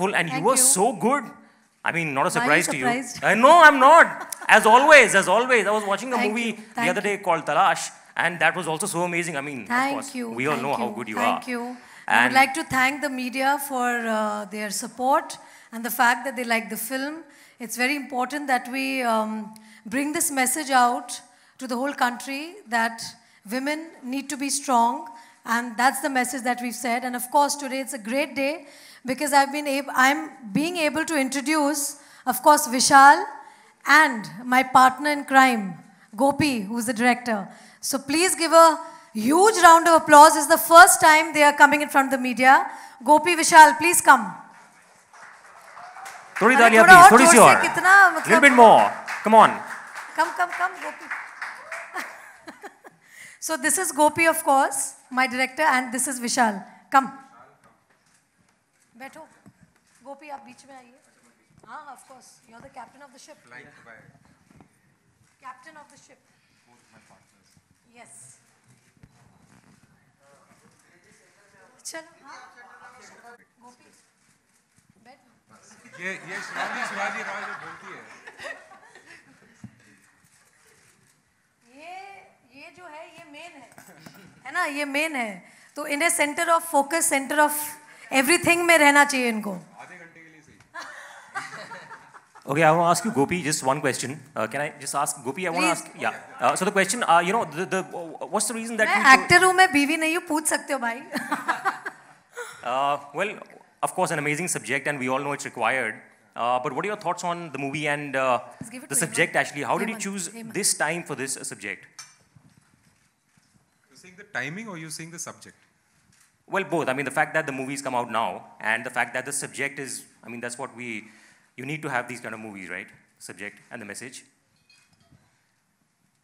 wonderful, and Thank you were you. so good. I mean, not a you surprise to you. I know I'm not. As always, as always. I was watching a Thank movie the Thank other day called Talash, and that was also so amazing. I mean, of course, you. we all thank know how good you are. thank are. you. I would like to thank the media for uh, their support and the fact that they like the film. It's very important that we um, bring this message out to the whole country that women need to be strong, and that's the message that we've said. And of course, today it's a great day because I've been able, I'm being able to introduce, of course, Vishal and my partner in crime, Gopi, who's the director. So please give a huge round of applause. It's the first time they are coming in front of the media. Gopi, Vishal, please come. थोड़ी अरे तालियां थोड़ा please, और थोड़ी सी जोर से, और. कितना मतलब- Little bit more. Come on. Come, come, come, Gopi. so this is Gopi, of course, my director, and this is Vishal. Come. बैठो गोपी आप बीच में आइए हाँ of course you are the captain of the ship captain of the ship yes चलो हाँ गोपी बैठ ये ये शिवाजी शिवाजी राव जो बोलती है ना ये मेन है तो इन्हें centre of focus centre of everything में रहना चाहिए इनको आधे घंटे के लिए सही Okay, I want to ask you, Gopi, just one question. Uh, can I just ask Gopi? I want to ask. Yeah. Uh, so the question, uh, you know, the, the what's the reason that मैं actor हूँ मैं बीवी नहीं हूँ पूछ सकते हो भाई Uh, well, of course, an amazing subject, and we all know it's required. Uh, but what are your thoughts on the movie and uh, the subject? Actually, how did you choose this time for this uh, subject? You seeing the timing or you seeing the subject? Well, both. I mean, the fact that the movies come out now, and the fact that the subject is, I mean, that's what we, you need to have these kind of movies, right? Subject and the message.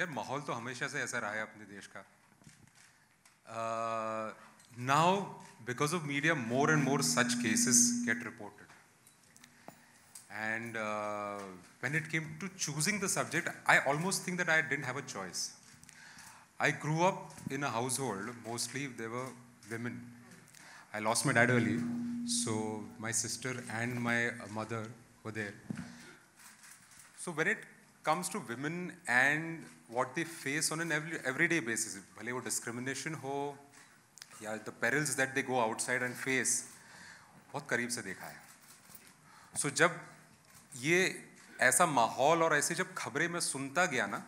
यार माहौल तो हमेशा से ऐसा रहा है अपने देश का now because of media more and more such cases get reported and when it came to choosing the subject i almost think that i didn't have a choice I grew up in a household mostly there were women i lost my dad early so my sister and my mother were there So when it comes to women and what they face on an every, everyday basis, भले वो discrimination हो या the perils that they go outside and face, बहुत करीब से देखा है सो so जब ये ऐसा माहौल और ऐसे जब खबरें मैं सुनता गया ना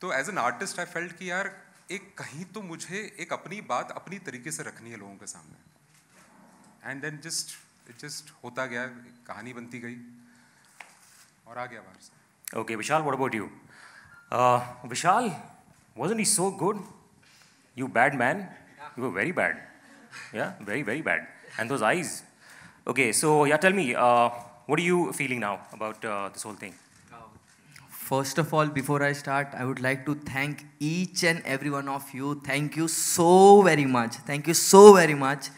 तो as an artist I felt कि यार एक कहीं तो मुझे एक अपनी बात अपनी तरीके से रखनी है लोगों के सामने। एंड देन जस्ट जस्ट होता गया कहानी बनती गई और आ गया बाहर okay Vishal what about you Vishal was in so good you bad man you very bad yeah very very bad and those eyes okay so yeah tell me what you feeling now about this whole thing First of all, before I start, I would like to thank each and every one of you. Thank you so very much. Thank you so very much.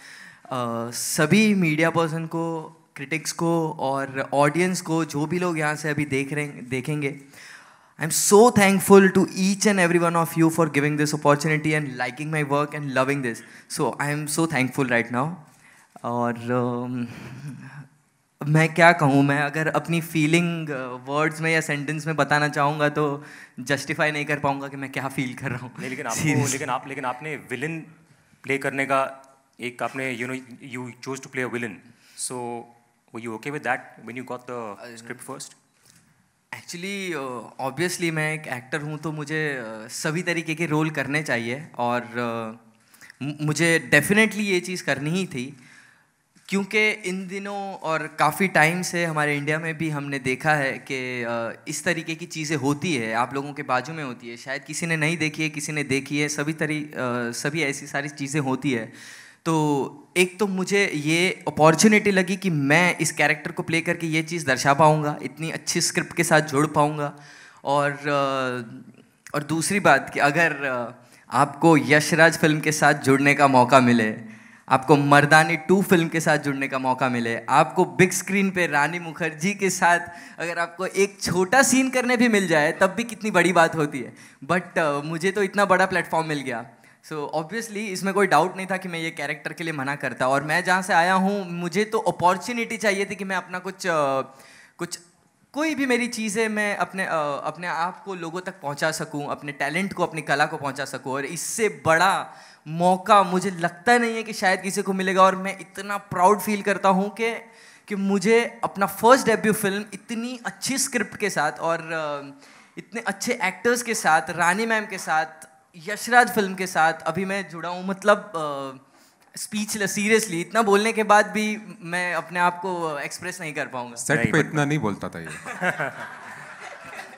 Uh, सभी media person को critics को और audience को जो भी लोग यहाँ से अभी देख रहे देखेंगे I am so thankful to each and every one of you for giving this opportunity and liking my work and loving this so I am so thankful right now और um, मैं क्या कहूँ मैं अगर अपनी फीलिंग वर्ड्स में या sentence में बताना चाहूँगा तो जस्टिफाई नहीं कर पाऊँगा कि मैं क्या फील कर रहा हूँ। लेकिन आपको लेकिन आप लेकिन आपने विलन प्ले करने का एक आपने you know you choose to play a villain so you okay with that when you got the script first actually obviously मैं एक एक्टर हूँ तो मुझे uh, सभी तरीके के रोल करने चाहिए और uh, मुझे डेफिनेटली ये चीज़ करनी ही थी। क्योंकि इन दिनों और काफ़ी टाइम से हमारे इंडिया में भी हमने देखा है कि इस तरीके की चीज़ें होती है, आप लोगों के बाजू में होती है। शायद किसी ने नहीं देखी है, किसी ने देखी है, सभी तरी सभी ऐसी सारी चीज़ें होती है। तो एक तो मुझे ये अपॉर्चुनिटी लगी कि मैं इस कैरेक्टर को प्ले करके ये चीज़ दर्शा पाऊँगा, इतनी अच्छी स्क्रिप्ट के साथ जुड़ पाऊँगा। और और दूसरी बात कि अगर आपको यशराज फ़िल्म के साथ जुड़ने का मौका मिले आपको मर्दानी टू फ़िल्म के साथ जुड़ने का मौका मिले। आपको बिग स्क्रीन पे रानी मुखर्जी के साथ अगर आपको एक छोटा सीन करने भी मिल जाए तब भी कितनी बड़ी बात होती है। बट uh, मुझे तो इतना बड़ा प्लेटफॉर्म मिल गया। सो so, ऑब्वियसली इसमें कोई डाउट नहीं था कि मैं ये कैरेक्टर के लिए मना करता। और मैं जहाँ से आया हूँ मुझे तो अपॉर्चुनिटी चाहिए थी कि मैं अपना कुछ uh, कुछ कोई भी मेरी चीज़ें मैं अपने अपने आप को लोगों तक पहुँचा सकूँ अपने टैलेंट को अपनी कला को पहुँचा सकूँ। और इससे बड़ा मौका मुझे लगता नहीं है कि शायद किसी को मिलेगा और मैं इतना प्राउड फील करता हूँ कि कि मुझे अपना फ़र्स्ट डेब्यू फ़िल्म इतनी अच्छी स्क्रिप्ट के साथ और इतने अच्छे एक्टर्स के साथ रानी मैम के साथ यशराज फ़िल्म के साथ अभी मैं जुड़ा हूँ। मतलब स्पीचलेस सीरियसली इतना बोलने के बाद भी मैं अपने आप को एक्सप्रेस नहीं कर पाऊँगा। सेट पे इतना नहीं बोलता था ये।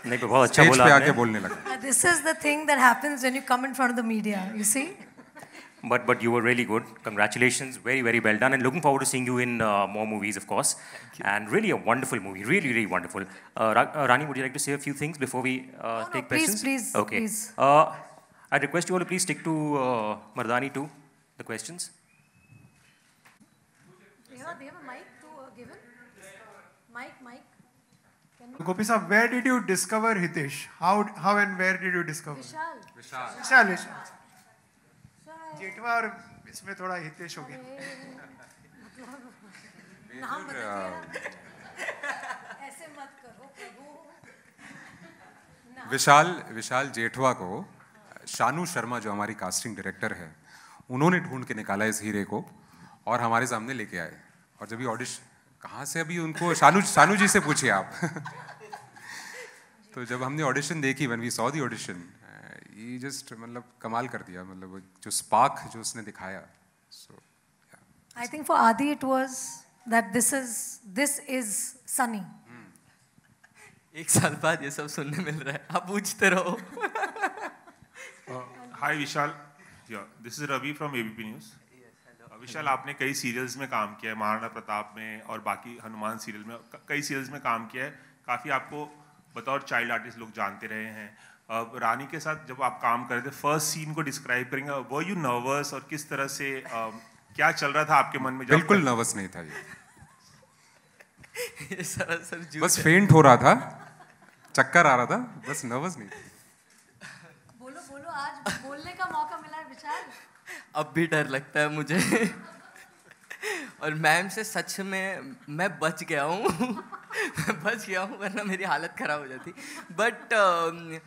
नहीं बहुत अच्छा बोला पे आके बोलने लगा। This is the thing that happens when you come in front of the media you see but but you were really good. Congratulations, very very well done, and looking forward to seeing you in uh, more movies, of course. And really a wonderful movie, really really wonderful. Uh, Ra uh, Rani, would you like to say a few things before we uh, oh, take no, questions? Please, please, okay. please. Uh, I request you all to please stick to uh, Mardani too, the questions. Yeah, they have a mic to uh, give him. Mic, mic. Gopi sir, where did you discover Hitesh? How, how and where did you discover? Vishal. Vishal. Vishal, Vishal. Jethwa और इसमें थोड़ा हितेश हो गया। ऐसे मत करो विशाल विशाल जेठवा को शानू शर्मा जो हमारी कास्टिंग डायरेक्टर है उन्होंने ढूंढ के निकाला इस हीरे को और हमारे सामने लेके आए। और जब ये ऑडिशन कहाँ से अभी उनको? शानू शानू जी से पूछिए आप। तो जब हमने ऑडिशन देखी when we saw the audition ये जस्ट मतलब कमाल कर दिया मतलब जो स्पार्क जो उसने दिखाया so I think for Adi it was that this is this is Sunny एक साल बाद ये सब सुनने मिल रहा है। आप पूछते रहो। Hi Vishal this is Ravi from ABP news Vishal आपने कई सीरियल्स में काम किया है महाराणा प्रताप में और बाकी हनुमान सीरियल में कई सीरियल्स में काम किया है। काफ़ी आपको बतौर चाइल्ड आर्टिस्ट लोग जानते रहे हैं। रानी के साथ जब आप काम कर रहे थे फ़र्स्ट सीन को डिस्क्राइब करेंगे वो यू नर्वस और किस तरह से क्या चल रहा था आपके मन में बिल्कुल नर्वस नहीं था ये। ये सरासर बस फेंट हो रहा था चक्कर आ रहा था बस नर्वस नहीं बोलो बोलो आज बोलने का मौका मिला है विशाल अब भी डर लगता है मुझे। और मैम से सच में मैं बच गया हूँ। मैं बच गया हूँ वरना मेरी हालत ख़राब हो जाती। बट uh,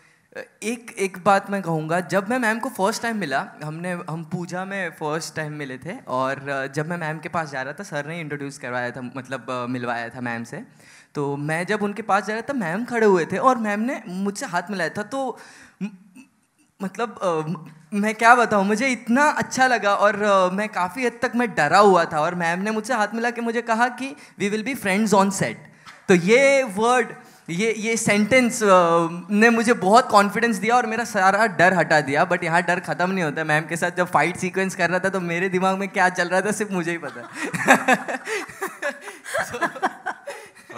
एक एक बात मैं कहूँगा जब मैं मैम को फ़र्स्ट टाइम मिला हमने हम पूजा में फ़र्स्ट टाइम मिले थे और जब मैं मैम के पास जा रहा था सर ने इंट्रोड्यूस करवाया था मतलब मिलवाया था मैम से। तो मैं जब उनके पास जा रहा था मैम खड़े हुए थे और मैम ने मुझसे हाथ मिलाया था तो मतलब आ, मैं क्या बताऊँ मुझे इतना अच्छा लगा और आ, मैं काफ़ी हद तक मैं डरा हुआ था और मैम ने मुझसे हाथ मिला के मुझे कहा कि we will be friends on set तो ये वर्ड ये ये सेंटेंस ने मुझे बहुत कॉन्फिडेंस दिया और मेरा सारा डर हटा दिया बट यहाँ डर खत्म नहीं होता। मैम के साथ जब फाइट सीक्वेंस कर रहा था तो मेरे दिमाग में क्या चल रहा था सिर्फ़ मुझे ही पता।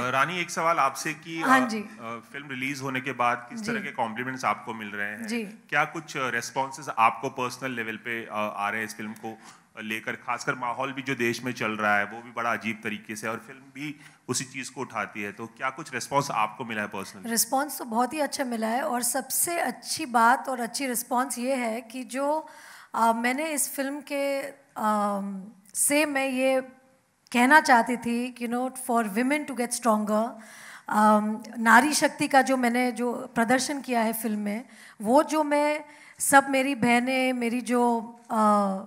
रानी एक सवाल आपसे कि हाँ जी। फ़िल्म रिलीज़ होने के बाद किस तरह के कॉम्प्लीमेंट्स आपको मिल रहे हैं? जी। क्या कुछ रेस्पॉन्सेज आपको पर्सनल लेवल पे आ रहे हैं इस फ़िल्म को? लेकर खासकर माहौल भी जो देश में चल रहा है वो भी बड़ा अजीब तरीके से और फ़िल्म भी उसी चीज़ को उठाती है। तो क्या कुछ रिस्पॉन्स आपको मिला है पर्सनल रिस्पॉन्स तो बहुत ही अच्छा मिला है और सबसे अच्छी बात और अच्छी रिस्पॉन्स ये है कि जो आ, मैंने इस फ़िल्म के आ, से मैं ये कहना चाहती थी कि no for women to get stronger नारी शक्ति का जो मैंने जो प्रदर्शन किया है फ़िल्म में वो जो मैं सब मेरी बहनें मेरी जो आ,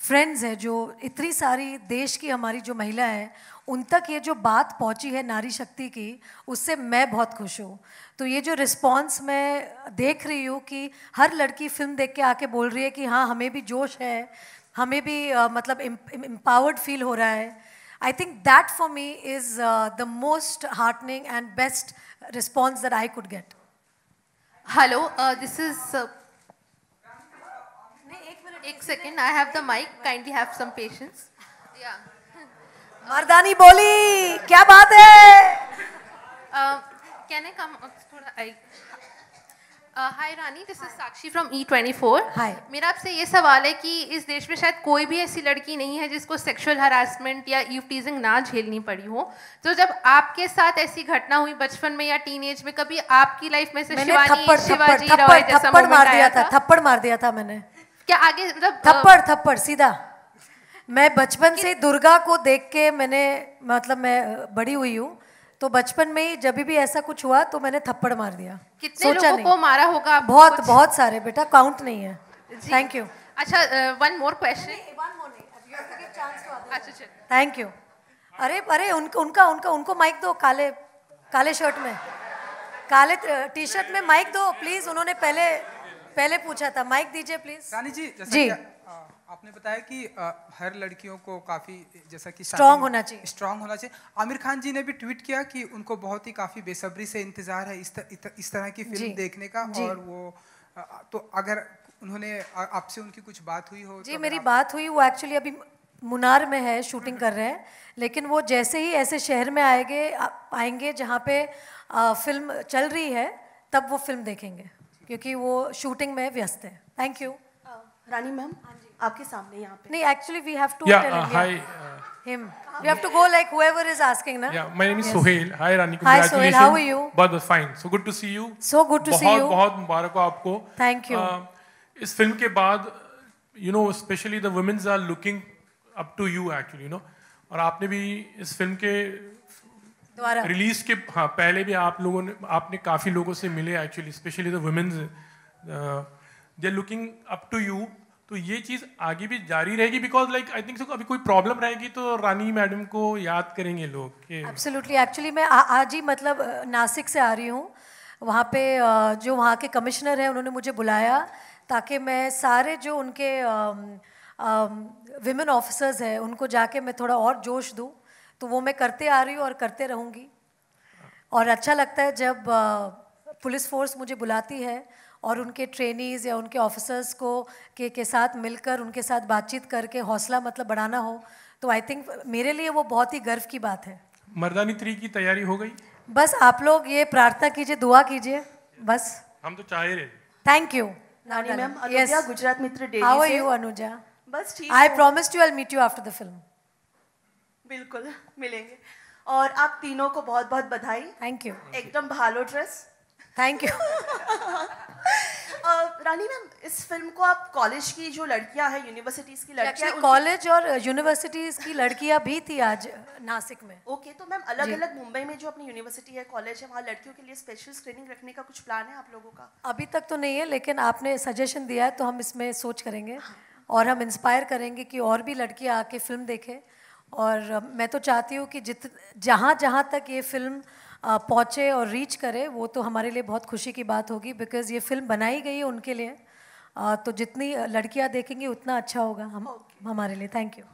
फ्रेंड्स है जो इतनी सारी देश की हमारी जो महिला है उन तक ये जो बात पहुँची है नारी शक्ति की उससे मैं बहुत खुश हूँ। तो ये जो रिस्पांस मैं देख रही हूँ कि हर लड़की फ़िल्म देख के आके बोल रही है कि हाँ हमें भी जोश है हमें भी uh, मतलब एम्पावर्ड फील हो रहा है। I think that for me is the most heartening and best response that I could get hello this is एक second I have the mic kindly have some patience या मर्दानी बोली क्या बात है कैन आई कम थोड़ा? I hi Rani this is Sakshi from E twenty four hi मेरा आपसे ये सवाल है कि इस देश में शायद कोई भी ऐसी लड़की नहीं है जिसको सेक्सुअल हरासमेंट या ईव टीजिंग ना झेलनी पड़ी हो। तो जब आपके साथ ऐसी घटना हुई बचपन में या टीनेज में कभी आपकी लाइफ में से शिवानी शिवाजी रॉय जैसा थप्पड़ मार दिया था? थप्पड़ मार दिया था मैंने। क्या आगे मतलब थप्पड़ थप्पड़ सीधा। मैं बचपन से दुर्गा को देख के मैंने मतलब मैं बड़ी हुई हूँ तो बचपन में ही जब भी ऐसा कुछ हुआ तो मैंने थप्पड़ मार दिया। कितने सोचा लोगों को मारा होगा बहुत कुछ? बहुत सारे बेटा काउंट नहीं है। थैंक यू अच्छा वन मोर क्वेश्चन अच्छा थैंक यू अरे अरे उनका उनका उनका उनको माइक दो काले काले शर्ट में। काले टी शर्ट में माइक दो प्लीज़ उन्होंने पहले पहले पूछा था माइक दीजिए प्लीज़ रानी जी जैसा जी। आ, आपने बताया कि आ, हर लड़कियों को काफ़ी जैसा कि Strong होना चाहिए। स्ट्रांग होना चाहिए। आमिर खान जी ने भी ट्वीट किया कि उनको बहुत ही काफ़ी बेसब्री से इंतज़ार है इस, तर, इस तरह की फ़िल्म देखने का और वो आ, तो अगर उन्होंने आपसे उनकी कुछ बात हुई हो जी तो मेरी बात हुई वो एक्चुअली अभी मुनार में है शूटिंग कर रहे हैं। लेकिन वो जैसे ही ऐसे शहर में आएँगे आएँगे जहाँ पे आ, फ़िल्म चल रही है तब वो फ़िल्म देखेंगे। क्योंकि वो शूटिंग में व्यस्त है। थैंक यू रानी मैम हाँ आपके सामने यहाँ पे। नहीं actually we have to him we have to go like whoever is asking ना या my name is Sohail hi Rani congratulation how are you but fine so good to see you so good to see you बहुत मुबारक हो आपको। Thank you इस film के बाद you know specially the womens are looking up to you actually you know और आपने भी इस फ़िल्म के दोबारा। रिलीज़ के हाँ पहले भी आप लोगों ने आपने काफ़ी लोगों से मिले actually specially the womens they are looking up to you तो ये चीज़ आगे भी जारी रहेगी बिकॉज़ लाइक आई थिंक अभी कोई प्रॉब्लम रहेगी तो रानी मैडम को याद करेंगे लोग एब्सोल्युटली एक्चुअली मैं आ, आज ही मतलब नासिक से आ रही हूँ। वहाँ पे जो वहाँ के कमिश्नर हैं उन्होंने मुझे बुलाया ताकि मैं सारे जो उनके विमेन ऑफिसर्स हैं उनको जाके मैं थोड़ा और जोश दूँ। तो वो मैं करते आ रही हूँ और करते रहूँगी। और अच्छा लगता है जब पुलिस फोर्स मुझे बुलाती है और उनके ट्रेनीज या उनके ऑफिसर्स को के के साथ मिलकर उनके साथ बातचीत करके हौसला मतलब बढ़ाना हो तो आई थिंक मेरे लिए वो बहुत ही गर्व की बात है। मर्दानी थ्री की तैयारी हो गई? बस आप लोग ये प्रार्थना कीजिए दुआ कीजिए बस। हम तो चाह रहे thank you ma'am Anuja Gujarat Mitra daily how are you Anuja? बस ठीक आई हूँ। Promise you I meet you after the film बिल्कुल मिलेंगे। और आप तीनों को बहुत बहुत बधाई थैंक यू एकदम भालो dress. Thank you Rani ma'am इस फ़िल्म को आप कॉलेज की जो लड़कियाँ हैं यूनिवर्सिटीज की लड़कियाँ कॉलेज और यूनिवर्सिटीज की लड़कियाँ भी थी आज नासिक में। ओके okay, तो मैम अलग अलग मुंबई में जो अपनी यूनिवर्सिटी है कॉलेज है वहाँ लड़कियों के लिए स्पेशल स्क्रीनिंग रखने का कुछ प्लान है आप लोगों का? अभी तक तो नहीं है लेकिन आपने सजेशन दिया है तो हम इसमें सोच करेंगे। और हम इंस्पायर करेंगे कि और भी लड़कियाँ आके फ़िल्म देखें। और मैं तो चाहती हूँ कि जित जहाँ जहाँ तक ये फ़िल्म पहुँचे और रीच करे वो तो हमारे लिए बहुत खुशी की बात होगी बिकॉज़ ये फ़िल्म बनाई गई है उनके लिए। तो जितनी लड़कियाँ देखेंगी उतना अच्छा होगा हम हमारे लिए। Thank you